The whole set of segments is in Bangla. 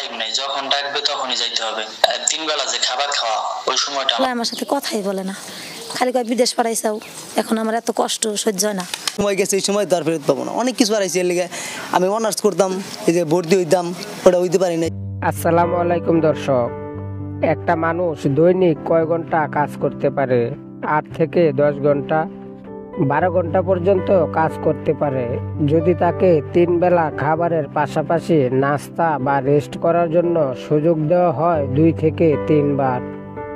টাইম নাই যখন ডাকবে তখনই যাইতে হবে। তিন বেলা যে খাবার খাওয়া ওই সময়টা আমার সাথে কথাই বলে না। খালি কয় বিদেশ এখন আমার এত কষ্ট সহ্য হয় না। সময় গেছে এই সময় ফেরত পাবো না। অনেক কিছু হারাইছি এর লিগে। আমি অনার্স করতাম এই যে ভর্তি হইতাম ওটা হইতে পারি না আসসালামু আলাইকুম দর্শক। একটা মানুষ দৈনিক কয় ঘণ্টা কাজ করতে পারে? আট থেকে দশ ঘণ্টা বারো ঘণ্টা পর্যন্ত কাজ করতে পারে। যদি তাকে তিন বেলা খাবারের পাশাপাশি নাস্তা বা রেস্ট করার জন্য সুযোগ দেওয়া হয় দুই থেকে তিনবার।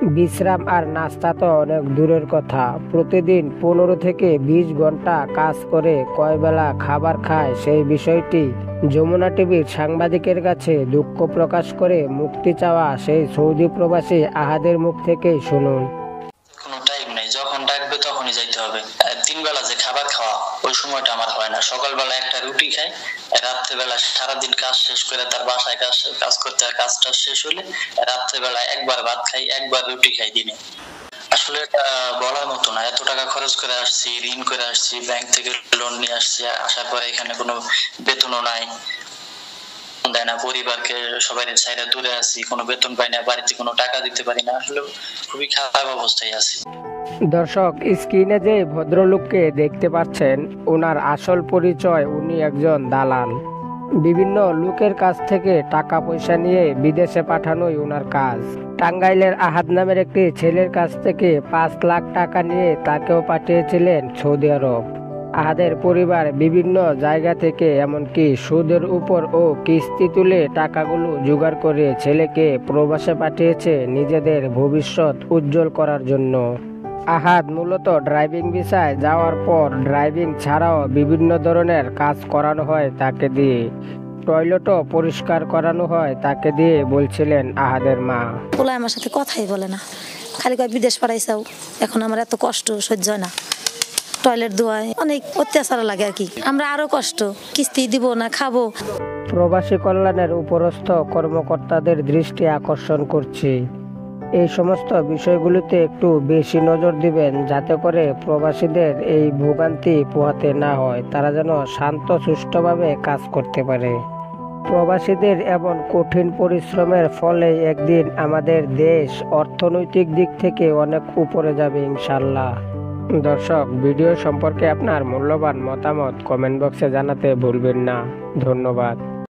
বিশ্রাম আর নাস্তা তো অনেক দূরের কথা। প্রতিদিন পনেরো থেকে বিশ ঘণ্টা কাজ করে কয় বেলা খাবার খায় সেই বিষয়টি যমুনা টিভির সাংবাদিকের কাছে দুঃখ প্রকাশ করে মুক্তি চাওয়া সেই সৌদি প্রবাসী আহাদের মুখ থেকেই শুনুন। নাই, যখন ডাকবে তখনই যাইতে হবে। তিন বেলা যে খাবার খাওয়া, ওই সময়টা আমার হয় না। সকালবেলা একটা রুটি খাই, রাত্রেবেলা সারাদিন কাজ শেষ করে তার বাসায় কাজ কাজ করতে হয়, কাজটা শেষ হলে রাত্রেবেলা একবার ভাত খাই, একবার রুটি খাই দিনে। আসলে বলার মতো না। এত টাকা খরচ করে আসছি, ঋণ করে আসছি, ব্যাংক থেকে লোন নিয়ে আসছি, আসার পরে এখানে কোনো বেতনও নাই। দেয় না, পরিবারকে সবাই সাইডে দূরে আছি, কোনো বেতন পাই না, বাড়িতে কোনো টাকা দিতে পারি না। আসলে খুবই খারাপ অবস্থায় আছি। দর্শক, স্ক্রিনে যে ভদ্রলোককে দেখতে পাচ্ছেন, ওনার আসল পরিচয় উনি একজন দালাল। বিভিন্ন লোকের কাছ থেকে টাকা পয়সা নিয়ে বিদেশে পাঠানোই ওনার কাজ। টাঙ্গাইলের আহাদ নামের একটি ছেলের কাছ থেকে পাঁচ লাখ টাকা নিয়ে তাকেও পাঠিয়েছিলেন সৌদি আরব। আহাদের পরিবার বিভিন্ন জায়গা থেকে, এমনকি সুদের উপর ও কিস্তি তুলে টাকাগুলো জোগাড় করে ছেলেকে প্রবাসে পাঠিয়েছে নিজেদের ভবিষ্যৎ উজ্জ্বল করার জন্য। আহাদ মূলত ড্রাইভিং ভিসায় যাওয়ার পর ড্রাইভিং ছাড়াও বিভিন্ন ধরনের কাজ করানো হয় তাকে দিয়ে। টয়লেটও পরিষ্কার করানো হয় তাকে দিয়ে বলছিলেন আহাদের মা। বলে আমার সাথে কথাই বলে না। খালি কয় বিদেশ পাঠাইছাও। এখন আমার এত কষ্ট সহ্য হয় না। টয়লেট ধোয়ায় অনেক অত্যাচার লাগে আর কি আমরা আরও কষ্ট। কিস্তি দিব না খাব। প্রবাসী কল্যাণের উপরস্থ কর্মকর্তাদের দৃষ্টি আকর্ষণ করছি। এই সমস্ত বিষয়গুলিতে একটু বেশি নজর দিবেন, যাতে করে প্রবাসীদের এই ভোগান্তি পোহাতে না হয়। তারা যেন শান্ত, সুষ্ঠুভাবে কাজ করতে পারে। প্রবাসীদের এমন কঠিন পরিশ্রমের ফলে একদিন আমাদের দেশ অর্থনৈতিক দিক থেকে অনেক উপরে যাবে ইনশাল্লাহ দর্শক, ভিডিও সম্পর্কে আপনার মূল্যবান মতামত কমেন্ট বক্সে জানাতে ভুলবেন না। ধন্যবাদ।